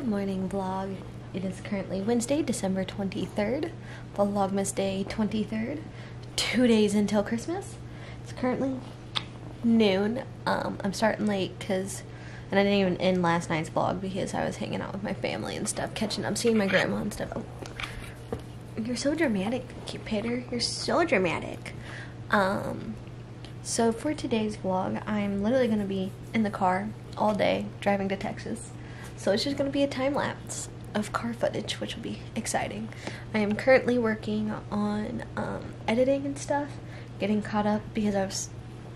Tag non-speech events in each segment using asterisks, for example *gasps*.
Good morning, vlog. It is currently Wednesday, December 23rd, Vlogmas Day 23rd, two days until Christmas. It's currently noon. Um, I'm starting late because, and I didn't even end last night's vlog because I was hanging out with my family and stuff, catching up, seeing my grandma and stuff. Oh, you're so dramatic, Peter. You're so dramatic. Um, so for today's vlog, I'm literally going to be in the car all day driving to Texas. So it's just going to be a time lapse of car footage, which will be exciting. I am currently working on um, editing and stuff, getting caught up because I was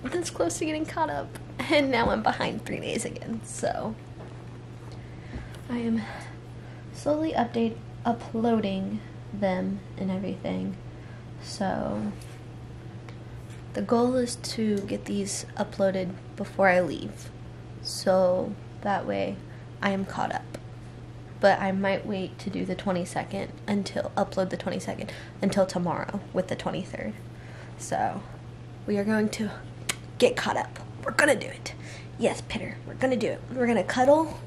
this close to getting caught up, *laughs* and now I'm behind three days again. So I am slowly update uploading them and everything. So the goal is to get these uploaded before I leave. So that way I am caught up. But I might wait to do the 22nd until upload the 22nd until tomorrow with the 23rd. So we are going to get caught up. We're gonna do it. Yes, Pitter, we're gonna do it. We're gonna cuddle,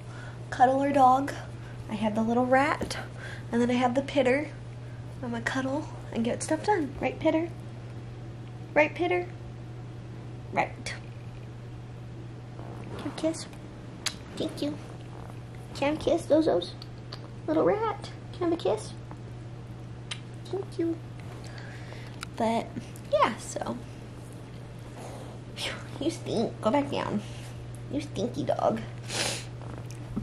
cuddle our dog. I have the little rat, and then I have the Pitter. I'm gonna cuddle and get stuff done. Right, Pitter? Right, Pitter? Right. I kiss? Thank you. Can I kiss those those? Little rat. Can I have a kiss? Thank you. But yeah, so you stink. Go back down. You stinky dog.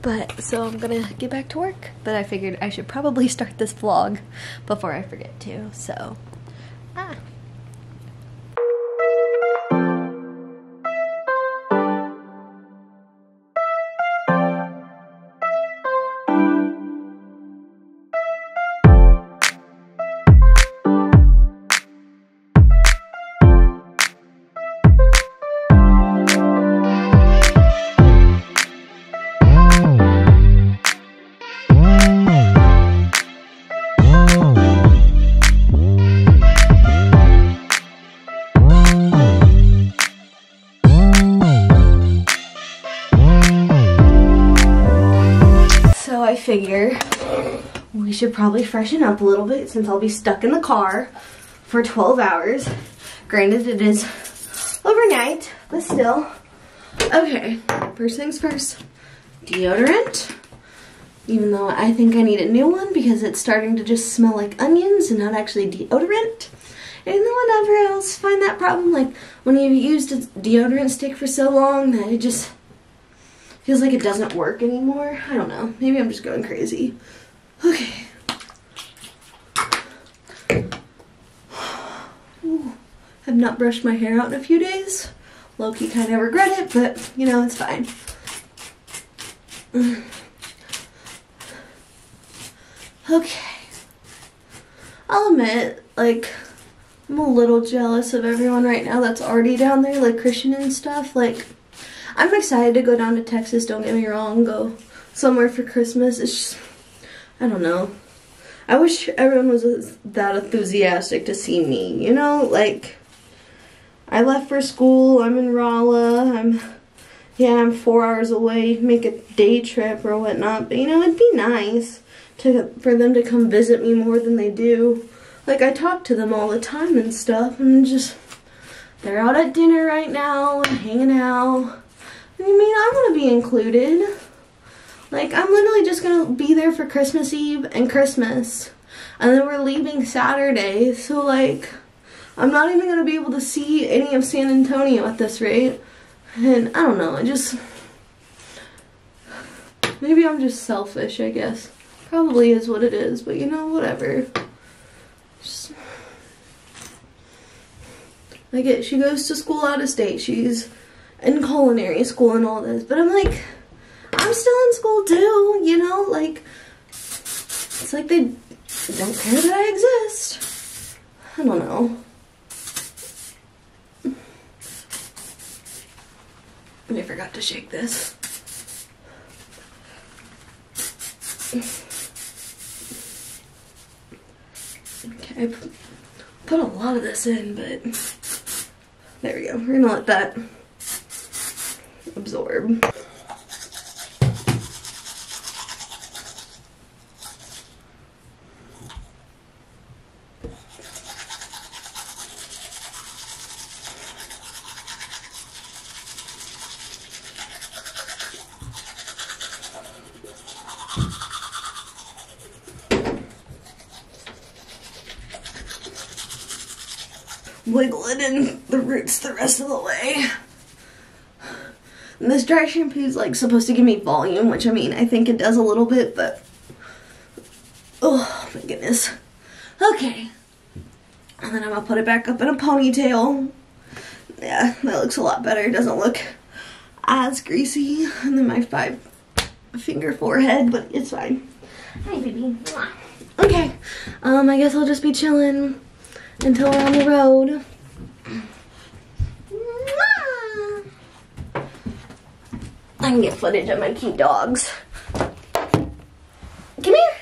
But so I'm gonna get back to work. But I figured I should probably start this vlog before I forget to. So ah. I figure we should probably freshen up a little bit since I'll be stuck in the car for 12 hours. Granted, it is overnight, but still. Okay, first things first, deodorant. Even though I think I need a new one because it's starting to just smell like onions and not actually deodorant. And then whatever else, find that problem like when you've used a deodorant stick for so long that it just feels like it doesn't work anymore. I don't know. Maybe I'm just going crazy. Okay. Ooh, have not brushed my hair out in a few days. Low-key kind of regret it, but you know, it's fine. *sighs* Okay. I'll admit, like, I'm a little jealous of everyone right now that's already down there, like Christian and stuff. Like, I'm excited to go down to Texas, don't get me wrong, go somewhere for Christmas. It's just, I don't know. I wish everyone was that enthusiastic to see me, you know? Like, I left for school, I'm in Rolla, I'm, yeah, I'm four hours away, make a day trip or whatnot, but you know, it'd be nice to for them to come visit me more than they do. Like, I talk to them all the time and stuff, and just, they're out at dinner right now and hanging out. I mean, I want to be included. Like, I'm literally just going to be there for Christmas Eve and Christmas. And then we're leaving Saturday. So, like, I'm not even going to be able to see any of San Antonio at this rate. And I don't know. I just. Maybe I'm just selfish, I guess. Probably is what it is. But, you know, whatever. Just, I get she goes to school out of state. She's in culinary school and all this. But I'm like, I'm still in school too, you know? Like, it's like they don't care that I exist. I don't know. I forgot to shake this. Okay, I put a lot of this in, but there we go. We're gonna let that absorb. Wiggle it in the roots the rest of the way. This dry shampoo is like supposed to give me volume, which I mean, I think it does a little bit, but oh my goodness. Okay. And then I'm gonna put it back up in a ponytail. Yeah, that looks a lot better. It doesn't look as greasy. And then my five finger forehead, but it's fine. Hi, baby. Okay. Um, I guess I'll just be chilling until we're on the road. I can get footage of my cute dogs. Come here.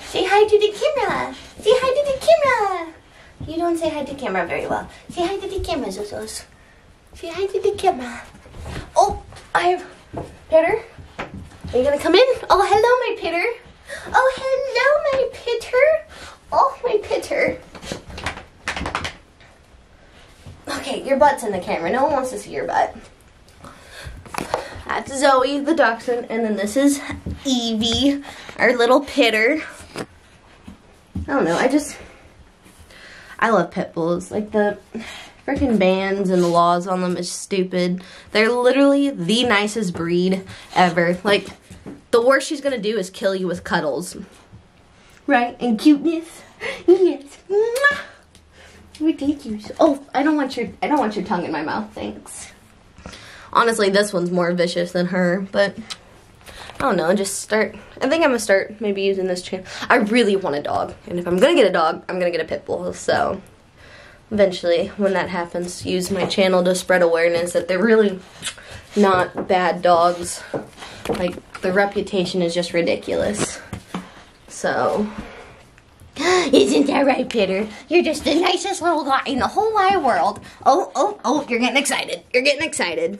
Say hi to the camera. Say hi to the camera. You don't say hi to the camera very well. Say hi to the camera, Zozos. Say hi to the camera. Oh, I have Pitter. Are you gonna come in? Oh, hello, my Pitter. Oh, hello, my Pitter. Oh, my Pitter. Okay, your butt's in the camera. No one wants to see your butt. That's Zoe, the dachshund, and then this is Evie, our little pitter. I don't know, I just, I love pit bulls. Like the freaking bans and the laws on them is stupid. They're literally the nicest breed ever. Like, the worst she's gonna do is kill you with cuddles. Right, and cuteness. Yes. Mwah. Ridiculous. Oh, I don't want your I don't want your tongue in my mouth. Thanks. Honestly, this one's more vicious than her, but I don't know. Just start. I think I'm gonna start maybe using this channel. I really want a dog, and if I'm gonna get a dog, I'm gonna get a pit bull. So eventually, when that happens, use my channel to spread awareness that they're really not bad dogs. Like the reputation is just ridiculous. So *gasps* isn't that right, Peter? You're just the nicest little guy in the whole wide world. Oh, oh, oh, you're getting excited. You're getting excited.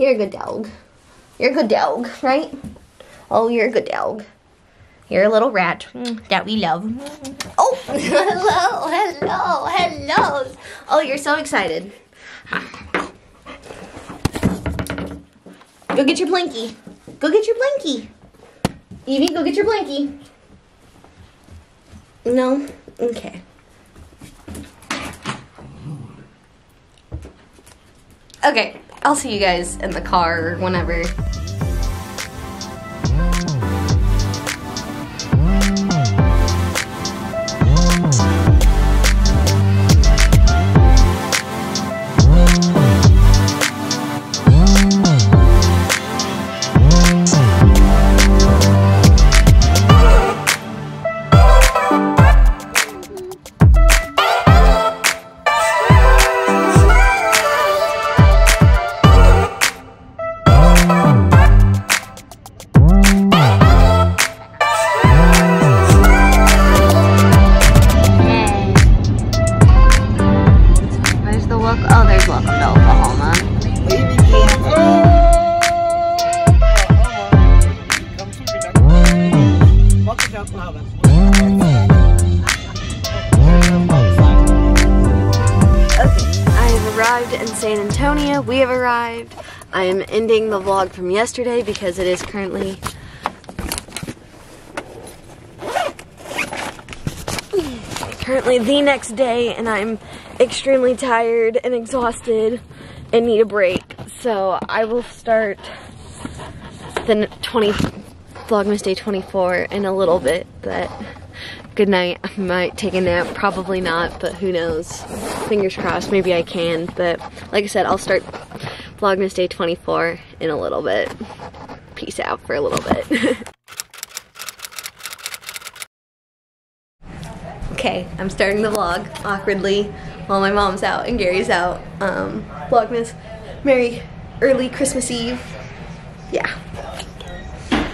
You're a good dog. You're a good dog, right? Oh, you're a good dog. You're a little rat that we love. Oh, *laughs* hello, hello, hello. Oh, you're so excited. Go get your blankie. Go get your blankie. Evie, go get your blankie. No? Okay. Okay, I'll see you guys in the car whenever. We have arrived. I am ending the vlog from yesterday because it is currently currently the next day and I'm extremely tired and exhausted and need a break. So I will start the 20 Vlogmas Day 24 in a little bit, but good night. I might take a nap, probably not, but who knows. Fingers crossed, maybe I can. But like I said, I'll start Vlogmas Day 24 in a little bit. Peace out for a little bit. *laughs* okay, I'm starting the vlog awkwardly while my mom's out and Gary's out. Um, Vlogmas, Merry early Christmas Eve. Yeah.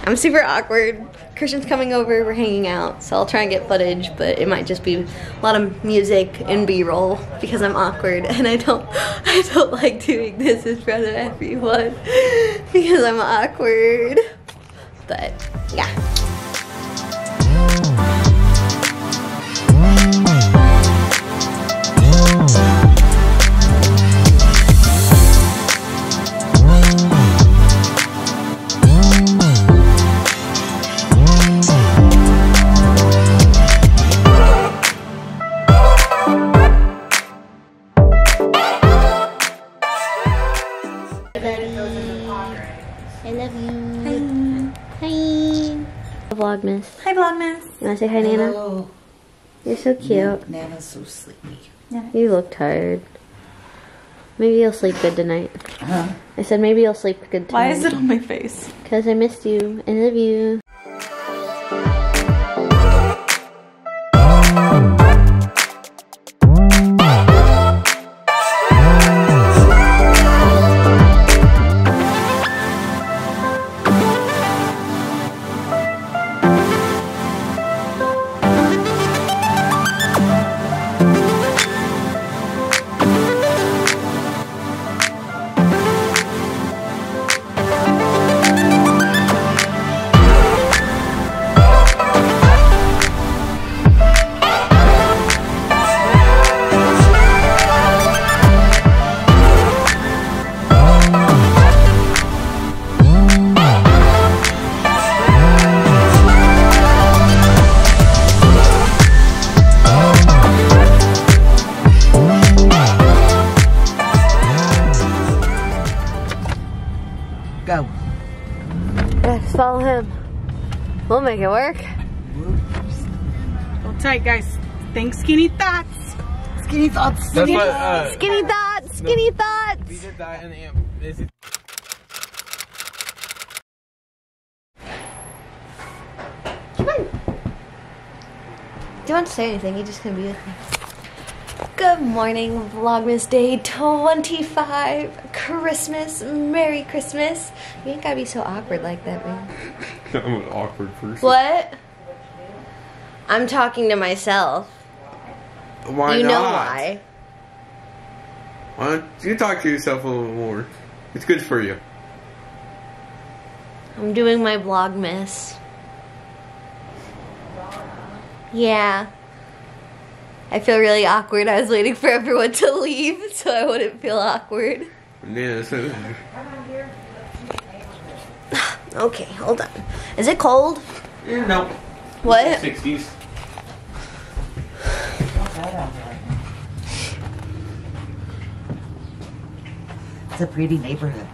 I'm super awkward. Christian's coming over, we're hanging out, so I'll try and get footage, but it might just be a lot of music and B-roll because I'm awkward *laughs* and I don't *laughs* I don't like doing this in front of everyone *laughs* because I'm awkward. But yeah. To say hi, Nana? Hello. You're so cute. Nana's so sleepy. Yeah. You look tired. Maybe you'll sleep good tonight. Huh? I said maybe you'll sleep good tonight. Why is it on my face? Because I missed you. I love you. Skinny thoughts. Skinny thoughts. That's what, uh, Skinny thoughts, skinny we thoughts. did that in the amp. Is? Do you want to say anything? You're just gonna be with me. Good morning, Vlogmas Day 25. Christmas. Merry Christmas. You ain't gotta be so awkward like that, man. *laughs* I'm an awkward person. What? I'm talking to myself. Why you not? know why. Why don't you talk to yourself a little more? It's good for you. I'm doing my Vlogmas. Yeah. I feel really awkward. I was waiting for everyone to leave *laughs* so I wouldn't feel awkward. Yeah, so *sighs* Okay, hold on. Is it cold? yeah, no. What? Sixties. It's a pretty neighborhood.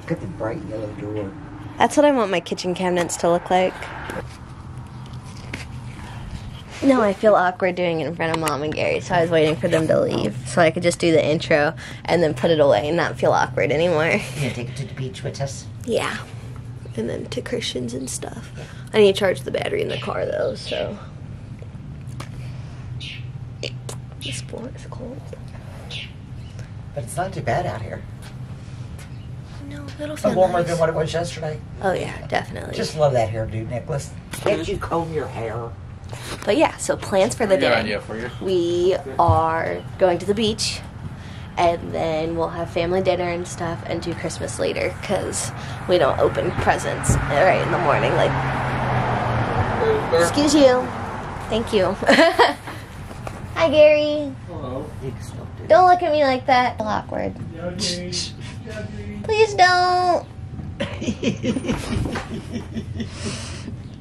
Look at the bright yellow door. That's what I want my kitchen cabinets to look like. No, I feel awkward doing it in front of mom and Gary, so I was waiting for them to leave so I could just do the intro and then put it away and not feel awkward anymore. You gonna take it to the beach with us? Yeah. And then to Christians and stuff. I need to charge the battery in the car though, so. This floor is cold. But it's not too bad out here. No, it'll It's feel warmer nice. than what it was yesterday. Oh yeah, definitely. Just love that hairdo, Nicholas. Can't you comb your hair? But yeah, so plans for the Good day. idea for you. We are going to the beach, and then we'll have family dinner and stuff, and do Christmas later because we don't open presents right in the morning. Like, excuse you, thank you. *laughs* Hi, Gary. You can still do Don't look at me like that. Awkward. *laughs* Please don't.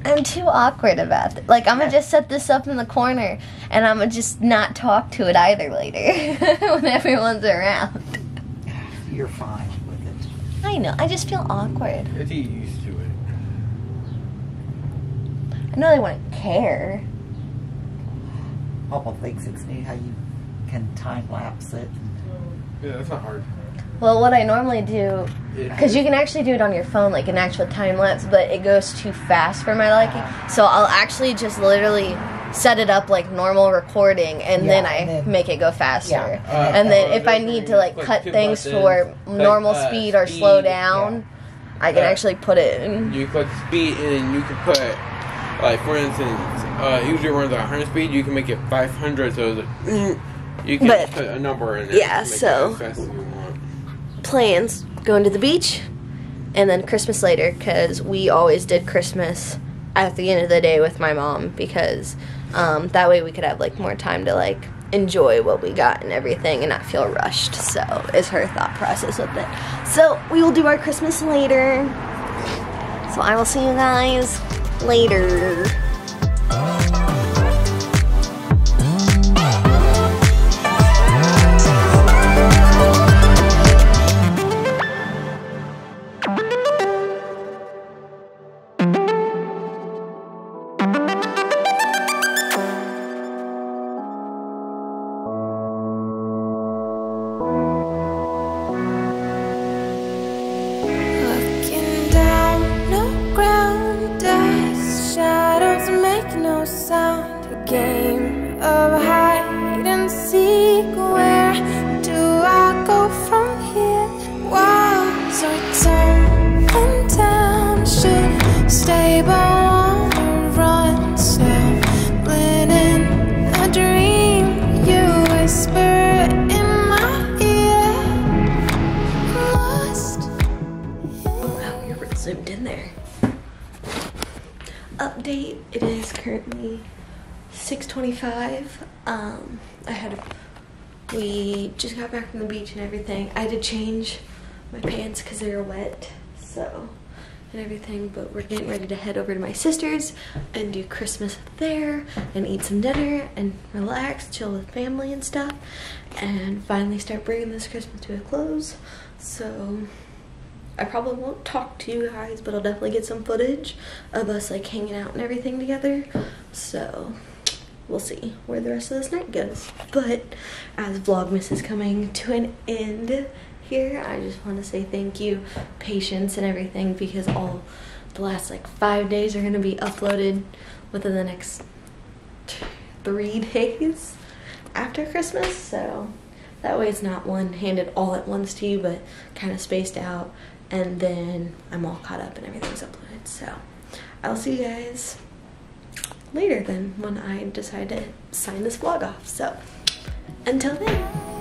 I'm too awkward about it. Like, I'm gonna just set this up in the corner and I'm gonna just not talk to it either later *laughs* when everyone's around. You're fine with it. I know, I just feel awkward. Get you used to it. I know they wouldn't care. Papa thinks it's neat how you can time lapse it. Yeah, that's not hard. Well, what I normally do, because you can actually do it on your phone, like an actual time lapse, but it goes too fast for my liking. So I'll actually just literally set it up like normal recording, and then I and then- make it go faster. Yeah. Uh, and then uh, if I need to like like cut things buttons, for like, normal uh, speed or slow speed, down, I can Uh, actually put it in. You click speed and you can put, like for instance, uh, usually runs at 100 speed. You can make it 500, so it's like, *clears throat* you can But- put a number in it. yeah, so- it as fast as you want. plans going to the beach and then Christmas later because we always did Christmas at the end of the day with my mom because um, that way we could have like more time to like enjoy what we got and everything and not feel rushed. So is her thought process with it. So we will do our Christmas later. So I will see you guys later. 6:25. Um, I had we just got back from the beach and everything. I had to change my pants because they were wet, so and everything. But we're getting ready to head over to my sister's and do Christmas there and eat some dinner and relax, chill with family and stuff, and finally start bringing this Christmas to a close. So I probably won't talk to you guys, but I'll definitely get some footage of us like hanging out and everything together. So we'll see where the rest of this night goes. But as Vlogmas is coming to an end here, I just want to say thank you, patience and everything because all the last like five days are going to be uploaded within the next three *laughs* days after Christmas. So that way it's not one handed all at once to you, but kind of spaced out. And then I'm all caught up and everything's uploaded. So I'll see you guys later than when I decide to sign this vlog off. So until then.